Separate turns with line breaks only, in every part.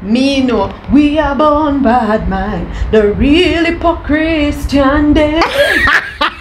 Me know we are born bad man, The real hypocrite day.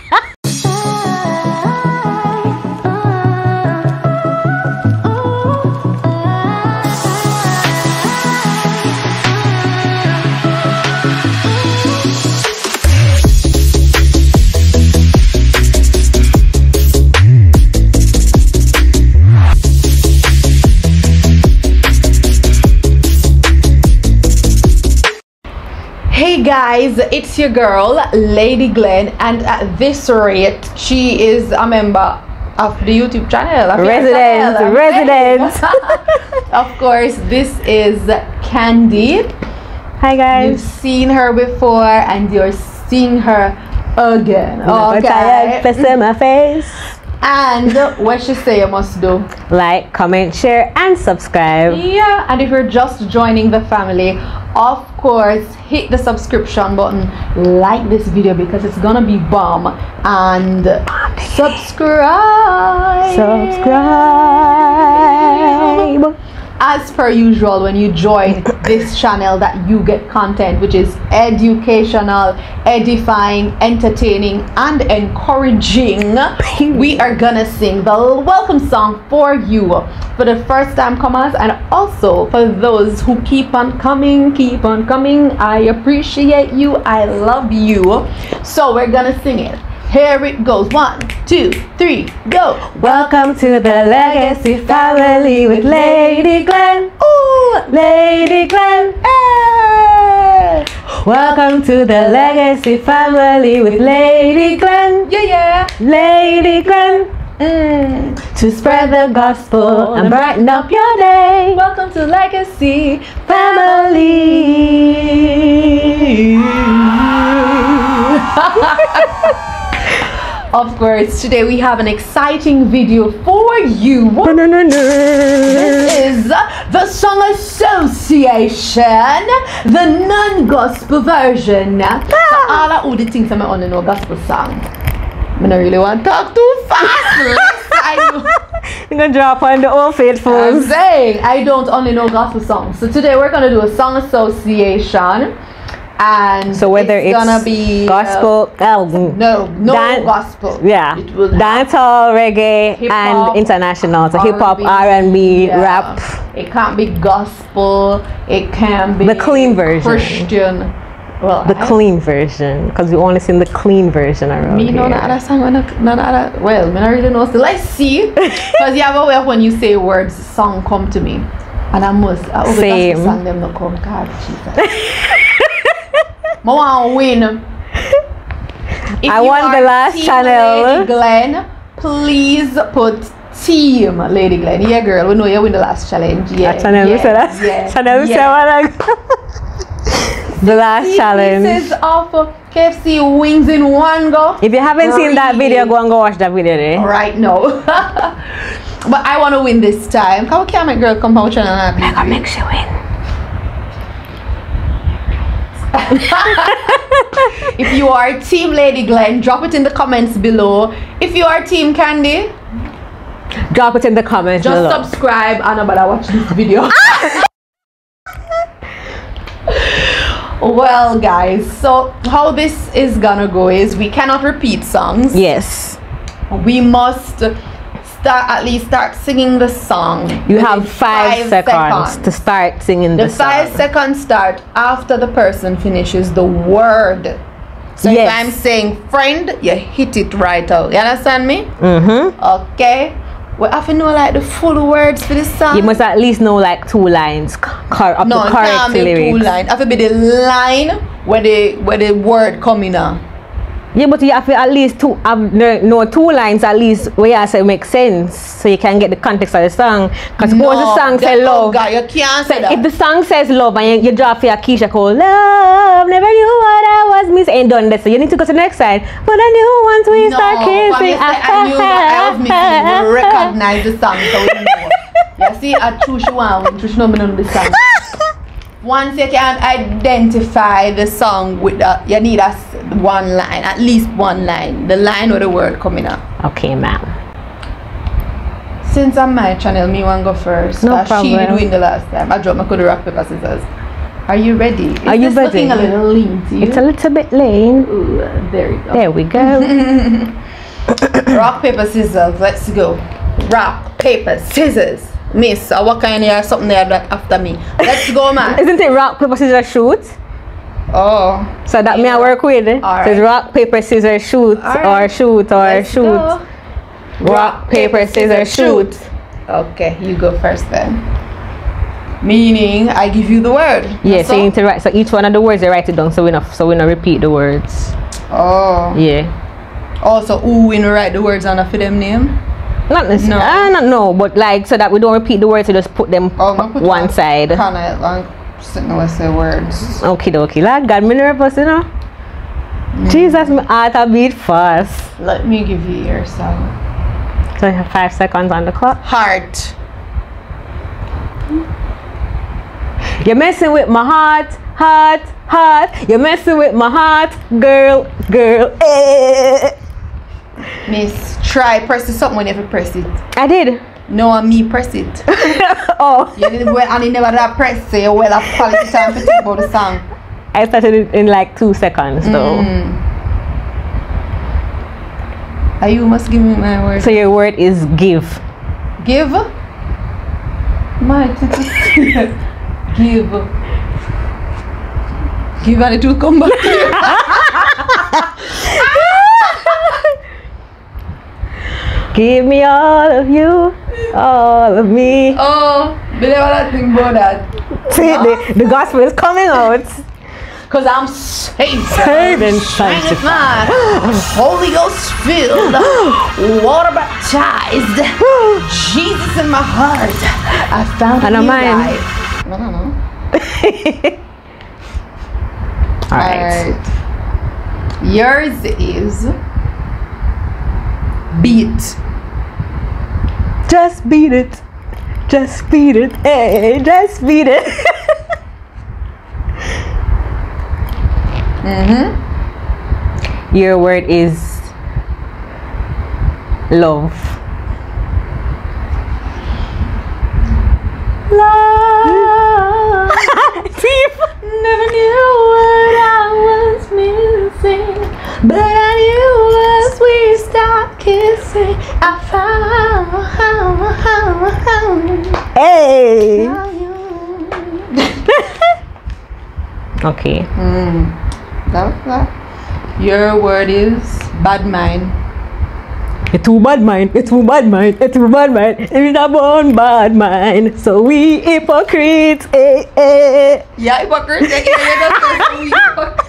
guys, it's your girl Lady Glene, and at this rate, she is a member of the YouTube channel. of
Residents,
channel, of course, this is Candy.
Hi guys You've
seen her before, and you're seeing her again. Okay.
my face.
And what she say you must do.
Like, comment, share, and subscribe.
Yeah, and if you're just joining the family, of course, hit the subscription button, like this video because it's gonna be bomb, and subscribe.
Subscribe.
As per usual, when you join this channel, that you get content which is educational, edifying, entertaining, and encouraging. We are gonna sing the welcome song for you for the first time comers and also for those who keep on coming, keep on coming. I appreciate you, I love you. So we're gonna sing it. Here it goes. One, two, three, go.
Welcome to the Legacy family with Lady Glene. Ooh, Lady Glene.
Hey!
Welcome to the Legacy family with Lady Glene.
Yeah, yeah.
Lady Glene.
Mm.
To spread the gospel and brighten up your day.
Welcome to Legacy
Family.
Of course, today we have an exciting video for you. This is the Song Association, the non-gospel version. So all of the things I'm on know gospel song. I don't really want to talk too fast.
I'm gonna drop on the old
I'm saying I don't only know gospel songs. So today we're gonna do a song association, and
So whether it's,
gonna be uh,
gospel, oh,
no, no
Dan-
gospel.
yeah,
it will have
dancehall, reggae,
Hip-hop,
and international. So hip hop,
R&B,
R and B,
yeah.
rap.
It can't be gospel. It can be
The clean version.
Christian. Well,
The
I-
clean version, because we only sing the clean version around
Me none other song, none none other. Well, me not really know. So let's see, because you have a way when you say words, song come to me, and I must. I always song them no come. God, Jesus. I want win. If
I won the last channel.
Lady Glene, please put team Lady Glene. Yeah, girl, we know you win the last challenge. Yeah,
That channel,
yeah,
so that's
yeah,
channel,
yeah.
I the last challenge.
pieces of KFC wings in one go.
If you haven't seen that video, go and go watch that video there.
right now. but I want to win this time. How can my girl come out and be
make sure win.
If you are Team Lady Glene, drop it in the comments below. If you are Team Candy,
Drop it in the comments
just
below.
subscribe and nobody watch this video. well, guys, so how this is gonna go is we cannot repeat songs.
yes.
We must start at least start singing the song.
You have five, seconds, to start singing the, song.
The five
song.
seconds start after the person finishes the word. So
Yes.
if I'm saying friend, you hit it right out. You understand me?
mm-hmm.
Okay. We have to know like the full words for this song.
You must at least know like two lines, cor- up
no, it
correct
can't be two
lyrics.
line. Have to be the line where the where the word coming out.
Yeah, but you have to at least two have no, know two lines at least where you say make sense, so you can get the context of the song. Because suppose the song say
that- oh
love.
God, you can't say that.
If the song says love and you, you draw for your Keisha call love, never knew what I was missing, ain't done that. So you need to go to the next side. But I knew once we
no,
start
but me
kissing,
say ah, I knew that I was ah, missing. We ah, recognize the song, so we know. you see, I choose one, choose no, me know the song. Once you can identify the song with the, you need a s- one line, at least one line, the line or the word coming up.
Okay, ma'am.
Since I'm my channel, me want go first.
No
She
problem.
doing the last time. I dropped my could rock paper scissors. Are you ready? Is
Are you ready?
looking a little lean to you?
It's a little bit lean.
Ooh, there we go.
There we go.
Rock paper scissors. Let's go. Rock paper scissors. Miss, uh, what kind of something there that after me? Let's go, man.
Isn't it rock, paper, scissors, shoot?
Oh,
So that me I work with. So it's rock, paper, scissors, shoot, or shoot, or
let's
shoot.
go.
Rock, paper, scissors, shoot.
Okay, you go first then. Meaning, I give you the word.
Yeah,
That's
so you need to write. So each one of the words you write it down, so we not so we not repeat the words.
Oh.
Yeah.
Also, who we write the words on for them name?
Not necessarily.
No.
Ah, not no, but like so that we don't repeat the words, we just put them
Oh, no, put
one side.
Kind of like sitting with say words.
Okay, okay. Like God, me nervous, you know.
Mm.
Jesus, my heart a beat fast.
Let me give you your song.
So I have five seconds on the clock.
Heart.
You're messing with my heart, heart, heart. You're messing with my heart, girl, girl. Eh.
Miss, try press it something when you press it.
I did.
No, and me press it.
oh,
You did well, and you never that press so you well have quality time to think about the song.
I started it in like two seconds though.
Mm. Ah, you must give me my word.
So your word is give.
Give. My give. Give and it will come back. to you.
Give me all of you, all of me.
oh, believe I think about that.
See, the, the gospel is coming out.
Cause I'm saved.
Saved and
sanctified, Holy Ghost filled, water baptized, Jesus in my heart. I found
I
a
know
new
mine.
life. I don't know.
All right.
Alright. Yours is beat.
Just beat it. Just beat it. Hey, just beat it.
Mm-hmm.
Your word is love.
Love. Never knew what I was missing, but I knew as we stopped kissing, I found, found, found,
hey.
found you.
Okay.
Mm. That, that. Your word is bad mind.
A too bad mind, it's a too bad mind, it's a too bad mind. It's a born bad mind. So we hypocrites. Eh, eh.
Yeah, hypocrite. Yeah, yeah, yeah, that's we hypocrite.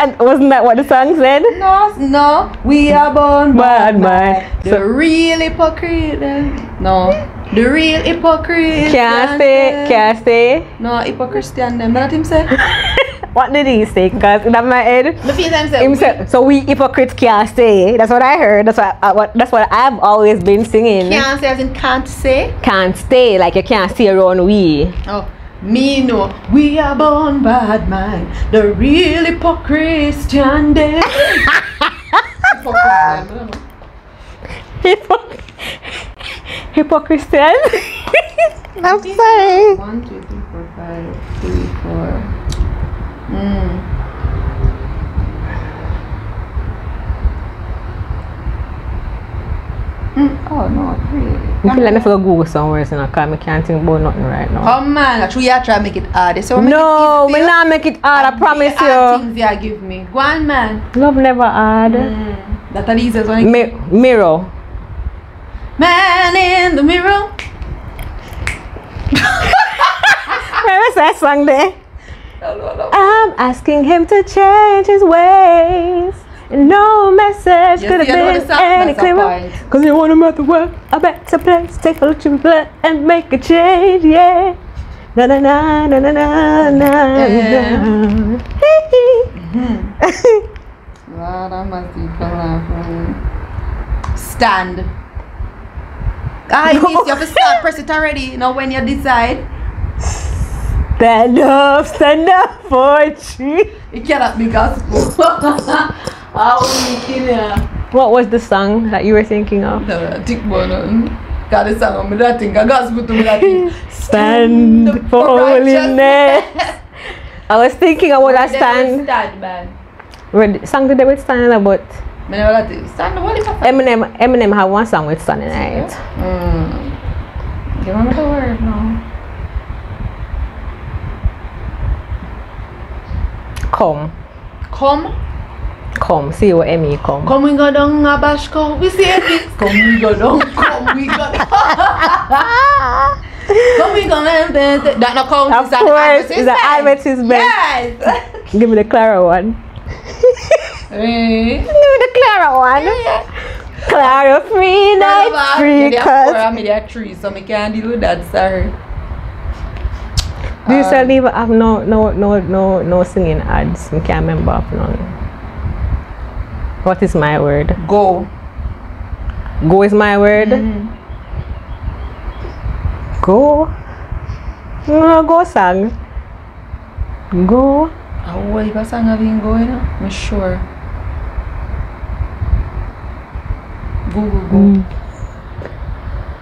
And, wasn't that what the song said?
No, no, we are born
Bad
bad
mind.
mind. The real hypocrite. eh? No, the real hypocrite.
Can't stay, can't stay.
No, hypocrite them. That him say.
What did he say? Because in my head,
The few times say.
him
we-
so we hypocrites can't stay. That's what I heard. That's what, I, what that's what I've always been singing.
Can't say as in can't say.
Can't stay, like you can't stay around we.
Oh, me no. We are born bad mind. The real hypocrite stand them. Hypocrite stand them.
Hypoc- Hypocristian. I'm sorry.
One, two, three, four, five, three, four. Mm. Mm. Oh no, three.
I feel like I have go Google some words you know, because I can't think about nothing right now.
Come on, actually, you try to make it hard. So
no, me not make it hard, I promise you.
Things you give me. Go on, man.
Love never hard.
Mm. That's the easiest one.
Mi- mirror.
Man in the mirror.
Where is that song there? I'm asking him to change his ways. No message
Yes,
could have
you know the
been any clearer. Cause you want him at the work, a better place. Take a look at blood and make a change, yeah. Na na na na na na na
Yeah.
na.
Lord, I must be coming Stand. Ah, it means you have to start press it already. Now when you decide,
Stand up, stand up for tree.
it cannot be gospel. How we kill ya?
What was the song that you were thinking of?
The tick button. Cause the I'm that thing, a gospel to me that thing.
Stand for holiness. I was thinking about that stand.
Stand, man.
The song today with standing about
Me never got it. Stand, what is that?
Eminem. Eminem have one song with standing in it.
Mm. Give me the word now.
Come,
Come,
come. See what Emmy come.
come we go down a Bashco. We say this. Come we go down. Come we go down. come we go down. That no count.
Of
is
course, it's an
advertisement. Yes.
Give me the Clara one. Give me the Clara one. Clara free night free
Yeah,
cause
I'm there three, so me can't deal with that. Sorry.
Do you
Um,
still leave have no no no no no singing ads? I can't remember of none. What is my word?
Go.
Go is my word.
Mm.
Go. No go song. Go.
Why you song have been going? I'm sure. Go, go, go.
Mm.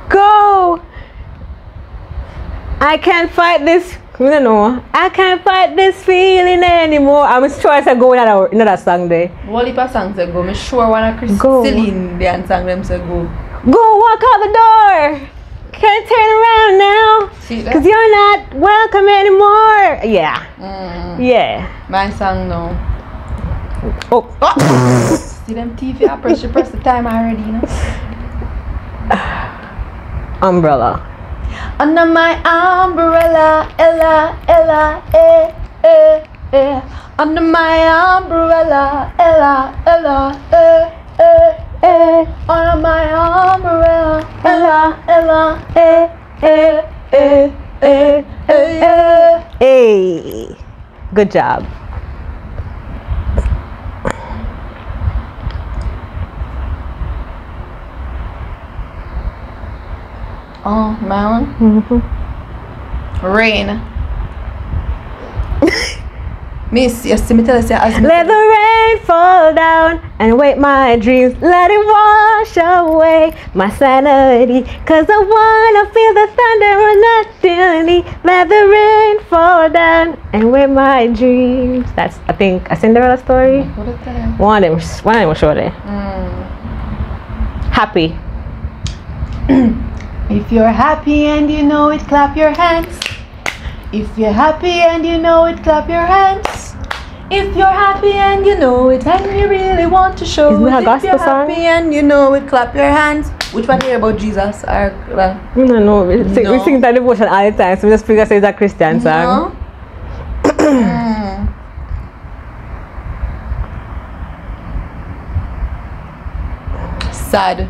Go. I can't fight this. You know, I can't fight this feeling anymore. I'm sure I said go in another, another song there.
What if a song go? I'm sure one of Chris
Go.
Celine dance song them say go.
Go walk out the door. Can't turn around now. Cause you're not welcome anymore. Yeah.
Mm.
Yeah.
My song now.
Oh.
Oh. See them TV? I press, you press the time already, you know?
Umbrella.
Under my umbrella, Ella, Ella, eh, eh, eh. Under my umbrella, Ella, Ella, eh, eh, eh. Under my umbrella, Ella, Ella, eh, eh, eh, eh, eh, eh.
Hey. Good job.
Oh, Malin.
Mhm.
Rain. Miss, you see me tell you, as
Let the rain fall down and wake my dreams. Let it wash away my sanity. Cause I wanna feel the thunder and not daily. Let the rain fall down and wake my dreams. That's I think a Cinderella story.
What is that?
One of them one of them was short there.
Mm.
Happy.
If you're happy and you know it, clap your hands. If you're happy and you know it, clap your hands. If you're happy and you know it, and you really want to show
Isn't
it.
that a
if
gospel
you're
song?
happy and you know it, clap your hands. Which one here about Jesus? Or, well,
No, no, we sing, we
No.
sing that devotion all the time, so we just figure say it's a Christian song.
no? Mm. Sad.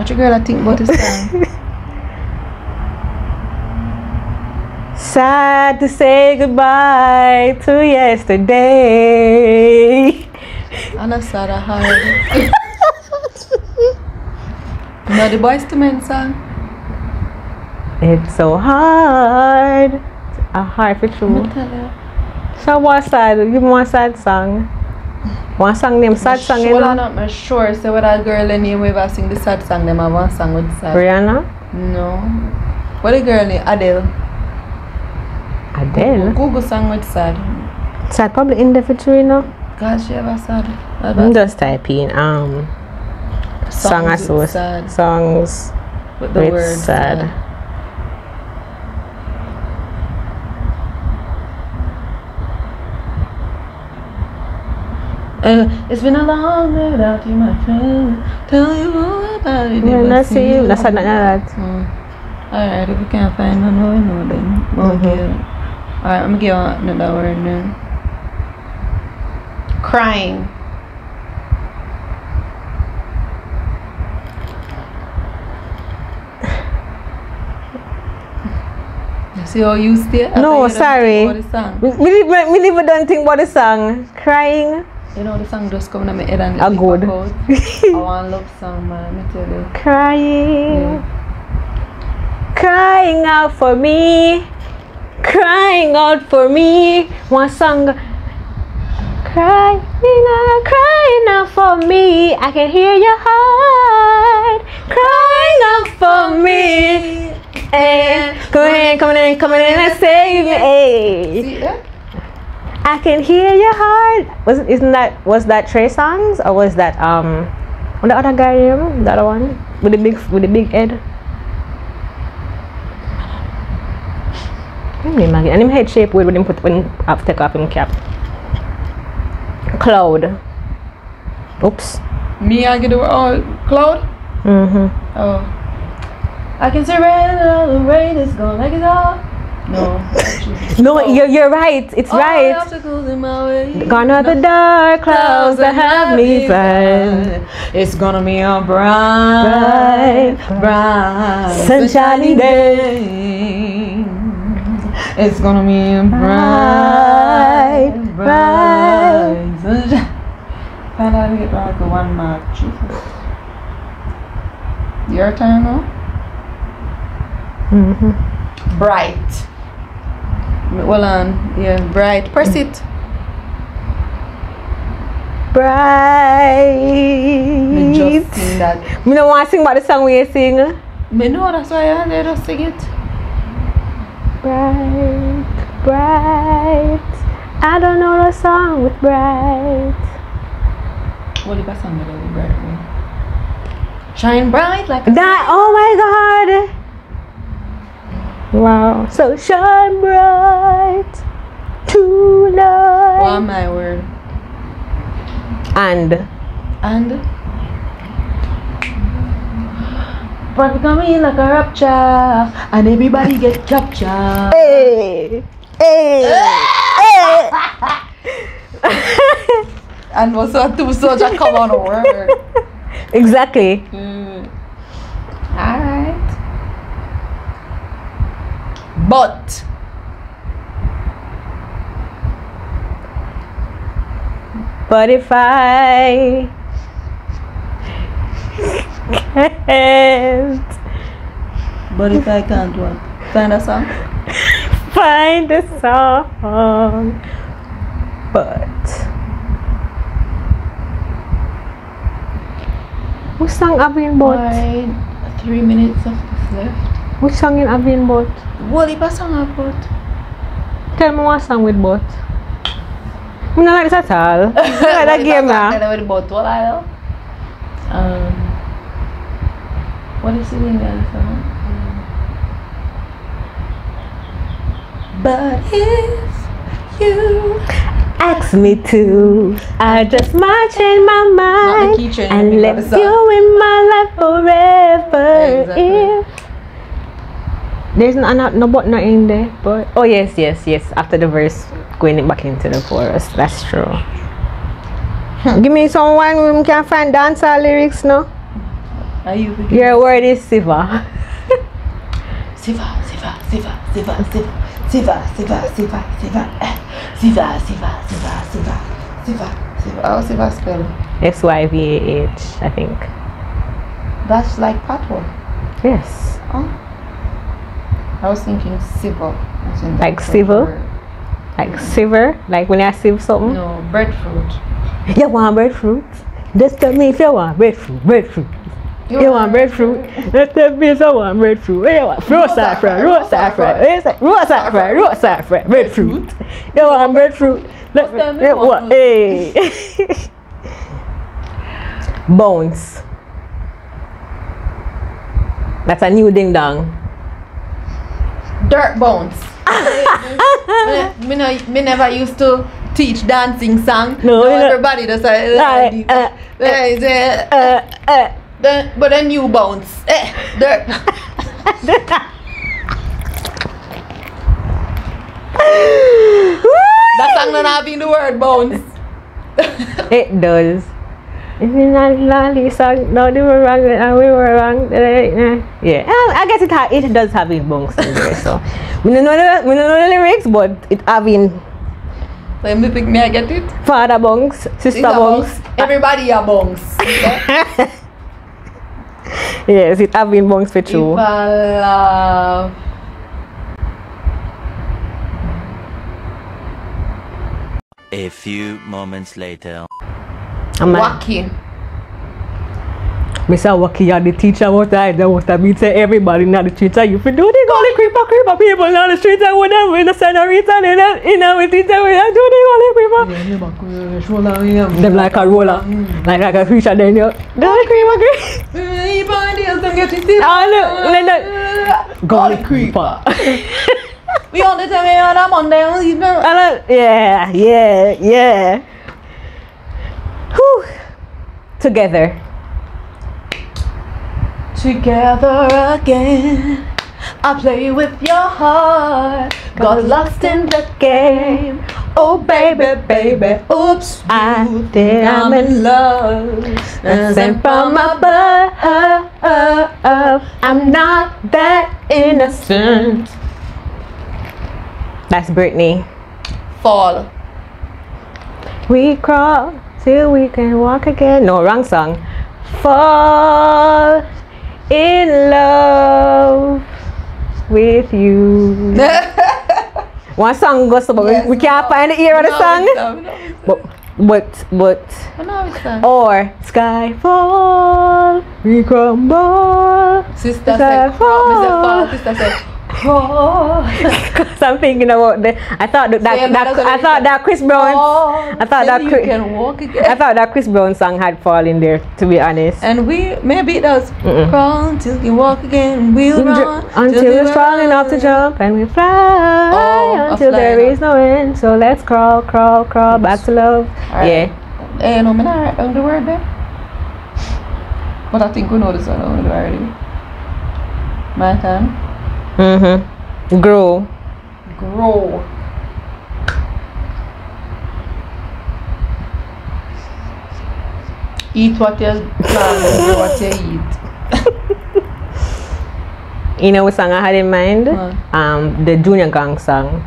What you girl I think about this song?
Sad to say goodbye to yesterday.
And a sad a hard. no, the Boyz II Men song.
It's so hard. A hard for true.
you.
So what sad? Give me one sad song. One song name sad song, you
Well, I'm not sure. So what that girl in name ever sing the sad song, them have one song with sad.
Rihanna?
No. What the girl name? Adele.
Adele?
Google song with sad.
Sad probably in the future, you know?
God, she ever sad.
I'm just typing um song
songs
as
with sad.
songs
With the
with
word
sad.
sad. Uh, it's been a long day without you, my friend. Tell you all about it. Never
let's see.
you.
That's not that.
Mm. Alright, if we can't find none, we know then. We'll
Mhm.
give. Alright, I'm gonna give out another word then. Crying. See how you stay?
No, sorry. me never don't think about the song. Crying.
You know the song just coming to my head and it
good.
I want love song, man. Let me tell you.
Crying. Crying out for me. Crying out for me. One song. Crying out, crying out for me. I can hear your heart crying out for me. Hey, eh, come in, come in, come in and save me. Hey.
See that?
I can hear your heart. Was isn't that was that Trey Songz or was that um what the other guy name? The other one with the big with the big head. Again. And him head shape weird when him put when have take off him cap. Cloud. Oops.
Me, I get the oh, Cloud.
Mm-hmm.
Oh. I can see surrender, the rain is gone like it's all. No.
No, you're you're right. It's
All
right.
obstacles in my way.
Gone are the dark clouds that have me blind.
It's gonna be a bright,
Bright,
bright,
sunshiny
day. It's gonna be a
Bright,
bright, bright, sunshine. Find out get back to one mark. Jesus. Your turn now.
Mm-hmm.
Bright. Well on. Yeah, bright. Press it. Me just
Bright.
sing that.
Me don't want to sing about the song we sing.
Me know that's why I let us sing it.
Bright, bright. I don't know the song with bright.
What if I sing it really bright? Shine bright like a
That oh my god. Wow. So shine bright tonight.
One my word.
And
And Perfect coming like a rapture and everybody get captured.
hey, hey, hey.
And was so two soldier come on word.
exactly.
Mm. Alright. But
But if I can't
but if I can't what? Find a song?
find a song, but which song have you bought?
Three minutes of this left?
Which song in have you bought?
What if a song put?
Tell me what song with bought. I don't like this at all. I don't like that game now.
Tell me about what I know. Um, what is the name of the song? Um, But if you
Ask me to. I just might change my mind and let you in my life forever.
Exactly.
If there's no, no, no but not in there, but oh yes, yes, yes. After the verse, going back into the chorus. That's true. Give me someone who can find dancehall lyrics, no?
are you
Your word is Siva.
Siva, Siva, Siva, Siva, Siva, Siva, Siva, Siva, Siva, eh. Siva, Siva, Siva, Siva, Siva, Siva. How Siva spell?
S Y V A H, I think.
That's like patwa.
Yes.
Huh? I was thinking Siva. as in
Like
that's a
civil? Like like when I sieve something.
No, breadfruit.
You want breadfruit? Just tell me if you want breadfruit, breadfruit. You want breadfruit? Just tell me if you want breadfruut. What you want? Roadside fried, roadside fried. What you say? Roadside fried, roadside fried, breadfruit. You want breadfruit? Let
tell me what
what? Hey. Bones. That's a new ding dong.
Dirt bones. me, me, no, me never used to teach dancing song.
No, you
everybody does say,
Like, uh,
uh,
Uh, uh.
the, but then you bones. Eh, dirt. that song don't have in the word bones.
It does. If you not lolly song, no, they were wrong, and we were wrong. Yeah, I I guess it ha- it does have its bunks in there. So we don't know the we don't know the lyrics, but it having
Let me pick me, I get it.
father bunks, sister
These
bunks.
Everybody are bones. Okay?
Yes, it having bunks for
if. I love
A few moments later.
I'm like,
Wacky.
Mr. Waki and the teacher what I know what I mean to everybody in the teacher you fi do the golly creeper creeper people on the street and when them in the senorita and in the in the teacher when I do the golly creeper them like a roller like like a creature then you do the creeper creeper oh look like that golly creeper
We on the time on a Monday on evening.
I yeah yeah yeah Whew. Together
Together again. I play with your heart. Got lost in the game. Oh baby, baby, oops.
I think I'm
in love.
Sent from above, I'm not that innocent. That's Britney.
Fall.
We crawl till we can walk again. No, wrong song. Fall in love with you. One song goes about
Yes,
we can't
no.
find the ear of the
No,
song.
no, no.
But but but
I know it's done.
or we crumble.
Sister
Sister
said,
fall.
fall. Sister said, crawl.
Cause I'm thinking about the. I thought that,
Same,
that, I thought that Chris Brown.
Fall.
I thought that
you can walk
I thought that Chris Brown song had fallen there. To be honest.
And we maybe it does.
Mm-mm.
Crawl until you walk again. We'll run
until
we
we're strong enough to jump and we fly
Oh,
until there
fly.
is no end. So let's crawl, crawl, crawl back to love.
Alright.
Yeah.
Eh, no, me not down the word there. But I think we know this one already. My time.
Mhm. Grow.
Grow. Eat what you plant, grow what you eat.
You know what song I had in mind?
What?
Um, the Junior Gong song.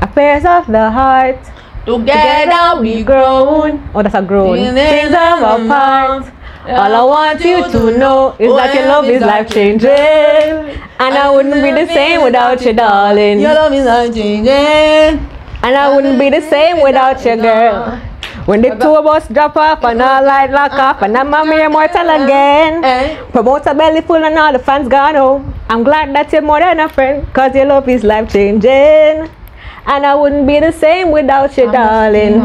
Affairs of the heart.
Together we grown.
Oh, that's a groan.
In
Things are apart. All I want you to know is that your love is life changing. And I wouldn't be the same without you, darling.
Your love is life changing.
And I wouldn't be the same without you, girl. When the two of us drop off and all light lock off and I'm a mere mortal again.
Eh?
Promoter belly full and all the fans gone home. I'm glad that you're more than a friend, cause your love is life changing. And I wouldn't be the same without you, darling.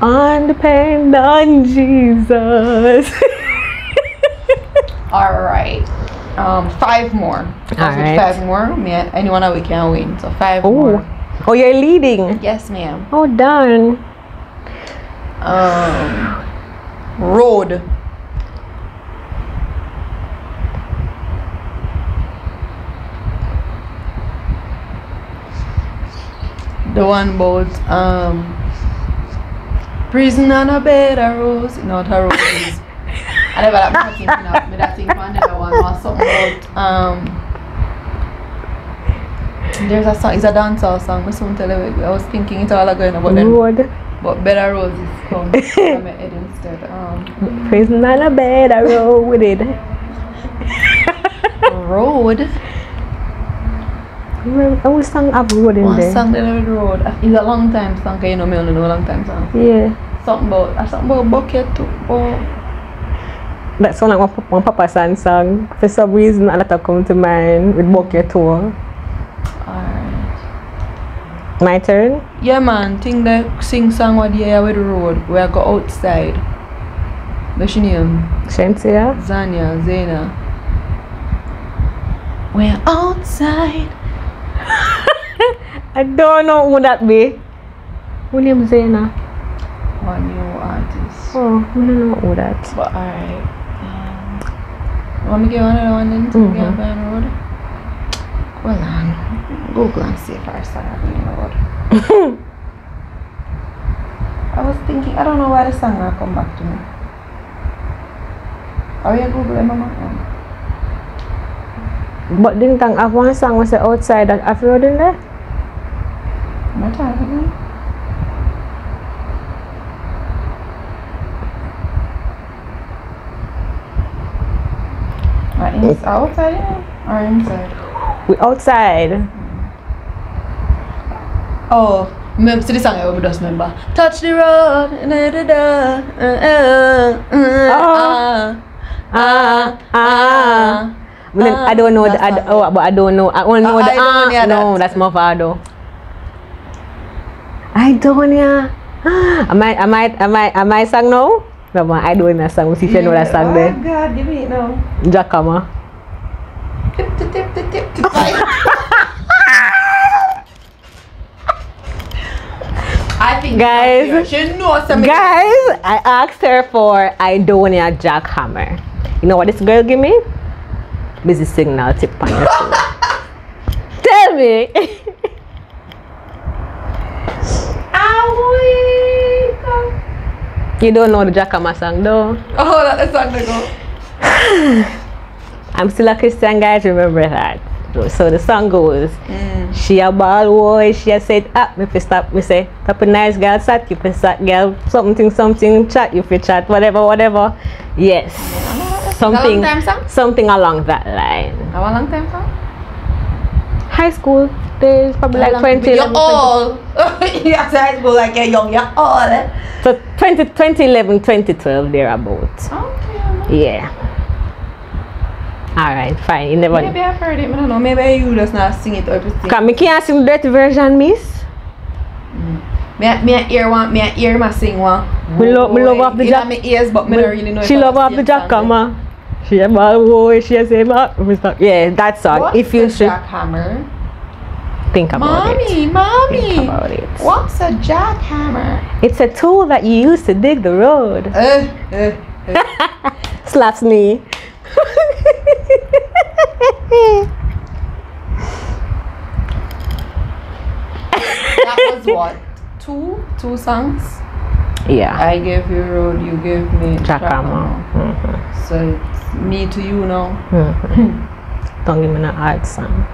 On depend on Jesus.
All right. Um, five more.
All right.
Five more. Me, anyone that we can win. So five
oh,
more.
oh, you're leading.
Yes, ma'am.
Oh, darn.
Um, road. The one about um prison on a bed of rose, not a roses. I never that thinking of me that think of another one was something about um there's a song, it's a dancehall song, I soon tell you I was thinking it all ago but then
Road.
but better roses come from my head instead. Um,
Prison on a bed, I with it.
road.
I was song of road in oh,
One
there.
song that I road. It's a long time song. You know me only know a long time song.
Yeah.
Something about something about bucket too. Oh,
That sound like one, pa- one Papa San song. For some reason, a lot of come to mind with Bucket Tour.
alright.
My turn.
Yeah, man. Think that sing song what yeah with the road. Where I go outside. What's your name?
Shenseea.
Zania, Zena. We're outside.
I don't know who that be. Who William Zena.
One new artist.
Oh, I don't know who that.
But alright. Um, want me to give another one then? To get on the road? Hold on. Google and see if I saw the road. I was thinking, I don't know why the song will come back to me. Are you Google Mama?
But didn't think have one song was outside that road in there?
Time, Or ins- outside or inside?
We outside.
Oh, remember, see the song I just remember. Touch the road, da da da, uh, uh, uh,
Oh.
ah,
Ah, ah. Then I don't know the,
That's
I, oh, but I don't know. I only know
Ah,
the
I don't
ah.
hear
No,
that.
that's Mavado. I don't yeah. Am I am I am I am I song now? No I don't know that song. See if you know that song
Oh
there.
God, give me it now.
Jackhammer.
Tip, tip, tip, tip, tip, tip. I think
Guys.
she knows something.
Guys, I asked her for Idonia Jackhammer. You know what this girl give me? Busy signal tip on your phone. Tell me. You don't know the Jackhammer song though.
Oh, that's the song to go.
I'm still a Christian guys, remember that. So the song goes,
Mm.
she a ball boy, she a said, ah, me fi stop, me say, top a nice girl chat, you fi chat girl, something, something, chat, if you fi chat, whatever, whatever. Yes. Something,
time
something along that line.
How long time song?
High school days, probably like 20,
You're
11, 20
old. you have to high school like you're young. You're old. eh?
So 20, 2011, 2012, thereabouts.
Okay.
Yeah. Alright, fine. You never
Maybe I've heard it. I don't know. Maybe you just not sing it or sing.
Come, me can't sing dirty version, miss.
Me, a- me a hear one. Me a hear my sing one.
Me love- me love off the jack-
my ears, but me don't really know.
She love
can
off the jack
song.
Camera. She a bad boy, she a say ma Yeah, that song.
What's
if you
a
should
jackhammer?
think about
Mommy,
it.
mommy.
Think about it.
What's a jackhammer?
It's a tool that you use to dig the road.
Uh, uh,
Slaps me.
that was what? Two? Two songs?
yeah.
I gave you road, you gave me
Jackhammer.
jackhammer. So it's me to you now.
Don't give me no hard song.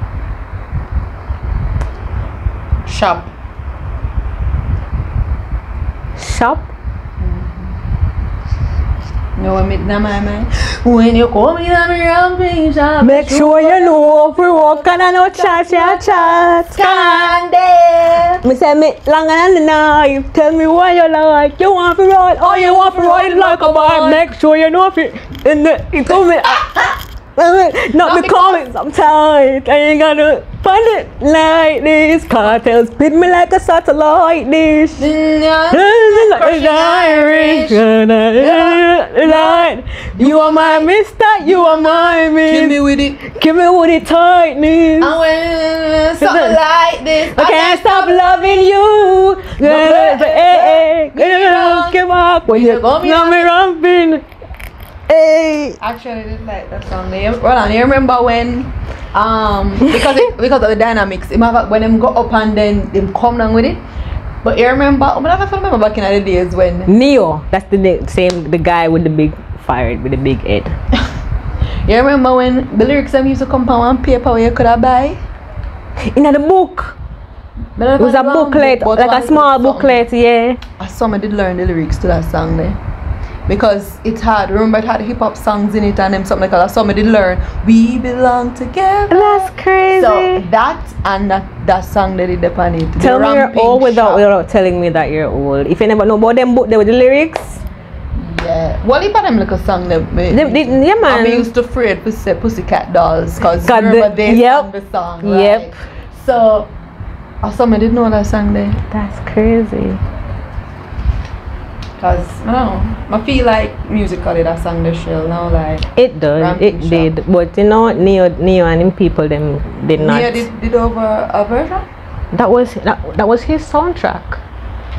Shop.
Shop.
No, I'm in my mind. When you call me, I'm ramping shop.
Make sure you know if we walk and I know chat, chat, chat.
Candy.
Me say me longer than the knife. Tell me what you like. You want to ride, or oh, you want to ride like a bike. Make sure you know if it in the it told me. Not me call it sometimes. I ain't gonna find it like this. Cartels spit me like a satellite dish.
Crushing Irish.
You are my mister, you are my
Kill me
miss.
with it.
Give me with the tightness.
And when something like this,
I can't stop loving you. Girl,
but-
hey, hey,
Get it wrong.
Give up when you
got me
got me ramping. Hey.
Actually, I didn't like that song. Well, on, you remember when, um, because it, because of the dynamics, when them go up and then them come down with it. But you remember, I never remember back in the days when
Ne-Yo, that's the same, the guy with the big fired with the big head.
you remember when the lyrics them used to come on one paper where you could have buy.
In the book,
But
it was a booklet, like a small booklet, yeah.
I saw I did learn the lyrics to that song there. Because it had, remember it had hip hop songs in it and them something like that. I saw learn, we belong together.
That's crazy.
So that and that, that song that did upon it.
Tell me you're old without, without telling me that you're old. If you never know about them book, there with the lyrics.
Yeah. Well, if I them like a song that me,
They, they, yeah, man.
be used to afraid to say Pussycat Dolls because
Got the-
remember they
yep.
sang the song.
Yep.
Right? So, uh, I saw me didn't know that song there.
That's crazy.
Cause I don't know. I feel like musically that song the shell now like.
It does. It
Shop.
did. But you know, Ne-Yo, Ne-Yo and him people them did not.
Nia did, did over a version.
That was that, that was his soundtrack.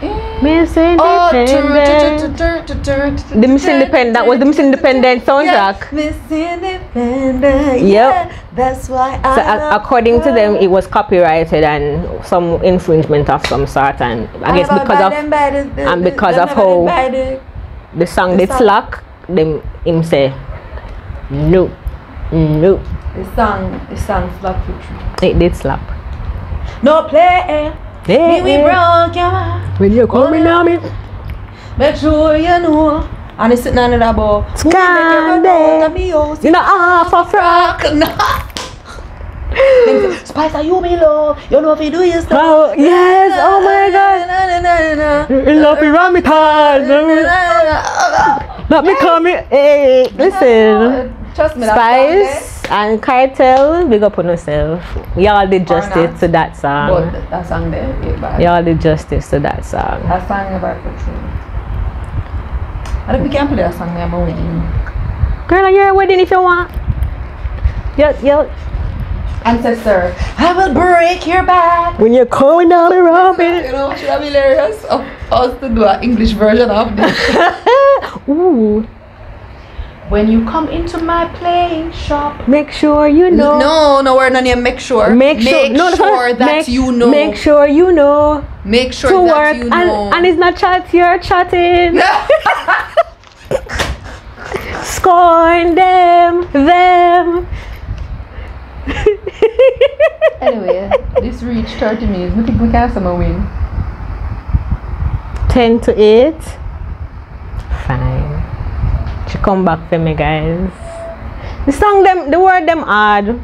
Miss
Oh,
Independent.
the
Miss Independent. That was the Miss Independent soundtrack.
Miss Independent.
Yep.
Yeah, that's why I.
So a- according to them, it was copyrighted and some infringement of some sort, and I guess
never
because of
the- the-
and because of how-
the-
the song did slack, them him say, no, no,
The song, the song slap for true.
it did slap.
No play, Me we
hey,
broke your heart.
when you call me oh, now, me
Make sure you know. And it's sitting on the about.
Scandal.
Me house.
you know half a frock.
Spice, are you me love? You know if you do your stuff.
Oh, yes. Oh my God. In love with Ramadan. Let me come here. Hey, listen.
Trust me,
Spice eh? And Kartel, big up on yourself. Y'all did justice to that song.
But that song there, yeah.
Y'all did justice to that song.
That song about for true. I think we can play that song there, my wedding.
Girl, you're a wedding if you want. Yo, yo,
Ancestor, I will break your back.
when you're coming down the road,
You know, should have hilarious of us to do an English version of this.
Ooh,
when you come into my playing shop.
make sure you know.
No, no, we're not here. Make sure.
Make sure,
Make
no,
sure
not-
that
make,
you know.
Make sure you know
Make sure
to
that
work,
you
and,
know.
and it's not chat. You're chatting. Scorn them, them.
anyway, uh, this reached 30 minutes. We think we can some win.
Ten to eight. Fine. She come back for me, guys. The song them, the word them hard.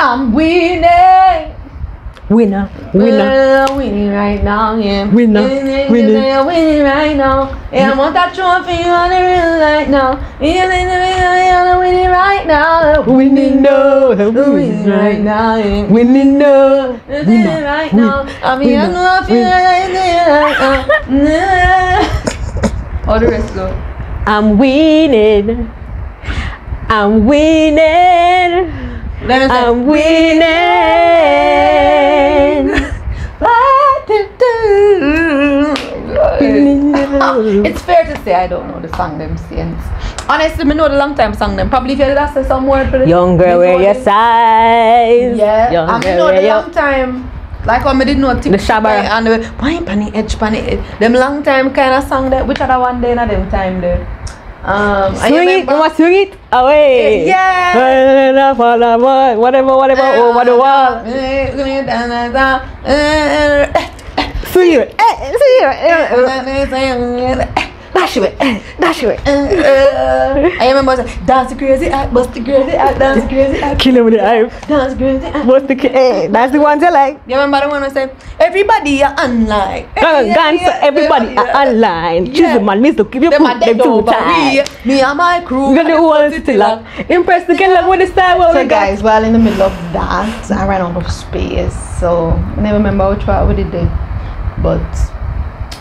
I'm winning.
Winner, winner.
Uh, winning right now, yeah.
Winner,
winning,
winning.
winning right now. Yeah, I want that trophy on the real right now. Yeah, winning, winning right now.
Winning no,
Winning right now, yeah.
Winning no.
Winning right now. I mean, I know I feel like winning right now. All the rest go.
I'm winning. I'm winning.
Let me say,
I'm winning.
It's fair to say I don't know the song them since. Honestly, me know the long time song them. Probably if you had asked us some word for the
Young girl, wear your size.
Yeah,
Young
I me
girl,
know the long time. Like when me did know tip
The Shabara.
and the wine panny edge panny edge. Them long time kind of song that which other one day in them time there. Um,
Swing it, you must swing it away.
Yeah.
Whatever, whatever, oh, what the what. Swing it. Eh, swing it. Dash it. eh, Dash it.
I remember saying, dance crazy act, bust the crazy act, dance the crazy act,
Kill him with the hype.
dance crazy act.
What's the ki- eh, That's the ones I like.
You remember the one I said, everybody are online.
Guns, everybody are online. Choose the man, miss the keep your
Them
them too tight.
me and my crew.
We got the ones still up. Impress the girl with the style
So
we
guys, while in the middle of that, I ran out of space. So I never remember which one we did. But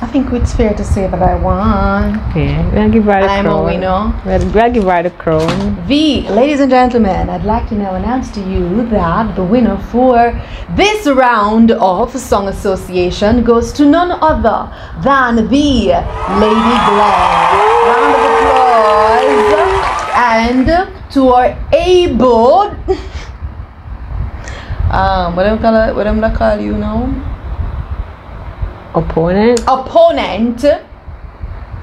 I think it's fair to say that I won.
Yeah, we'll give her the
And I'm a winner.
We'll, we'll give her the crown.
V, ladies and gentlemen, I'd like to now announce to you that the winner for this round of Song Association goes to none other than the Lady Glene. Round of applause. And to our able, um, what call it? What them they call you now?
Opponent.
Opponent.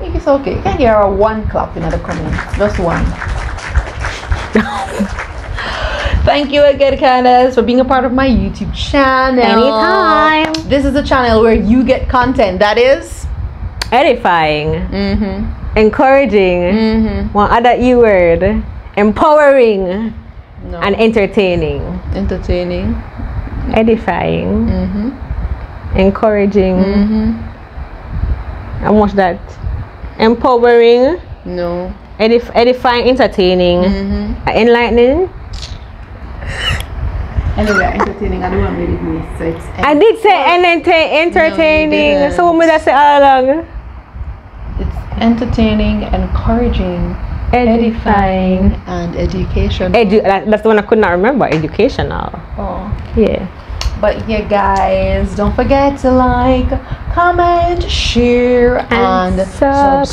It's okay. You can hear a one clap in the comments. Just one. Thank you again, Candace, for being a part of my YouTube channel.
Anytime.
This is a channel where you get content that is.
Edifying.
Mm-hmm.
Encouraging.
Mm-hmm.
One other E word. Empowering
No.
and entertaining.
entertaining.
Edifying.
Mm-hmm.
Encouraging.
Mm-hmm.
How much that? Empowering.
No.
Edif- edifying, entertaining,
Mm-hmm.
enlightening.
Anyway, entertaining. I don't want to read it more, so it's.
I did say entertain, entertaining.
didn't.
so what me that say all along?
It's entertaining, encouraging,
Edifying.
and educational.
Edu- that's the one I could not remember. Educational.
oh.
Yeah.
But yeah, guys, don't forget to like, comment, share, and,
And
subscribe.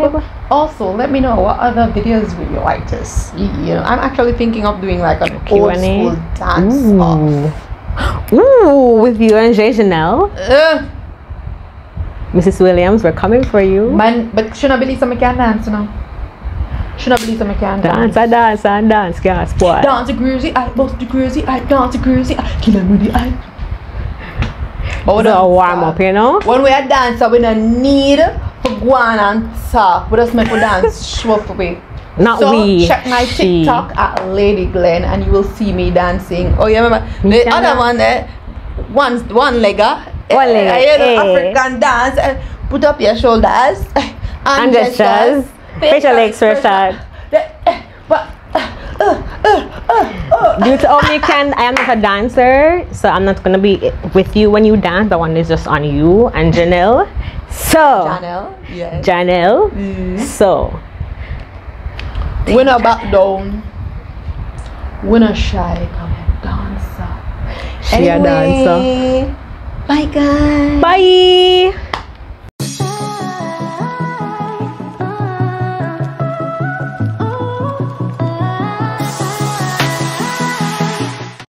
subscribe.
Also, let me know what other videos would you like to see. You know, I'm actually thinking of doing like an old
Q&A.
school dance off.
Ooh. Ooh, with you and Jay Janelle.
Ugh,
Mrs. Williams, we're coming for you.
man, but shouldn't believe some can dance now. Shouldn't believe some can
Dance,
dance.
a dance, and dance, gas, boy.
Dance a crazy, I bust the crazy, I dance a crazy, I kill him with the eye.
Oh, the warm up, you know?
When we are dancing, we don't need to go on and talk. We just make we dance shuffle way.
Not
so
we.
check my
she.
TikTok at Lady Glene and you will see me dancing. Oh, you remember
Me
the other
dance.
one there? One one legger.
One
Eh,
legger,
I hear the
eh.
African dance. eh, Put up your shoulders.
And gestures. Facial expression.
eh, But
Due to how me can, I am not a dancer, so I'm not gonna be with you when you dance. The one is just on you and Janelle. So,
Janelle, Yes.
Janelle.
Mm.
So,
We not back down. We not shy. Come on, dancer.
she a dancer.
Anyway, Bye guys.
Bye.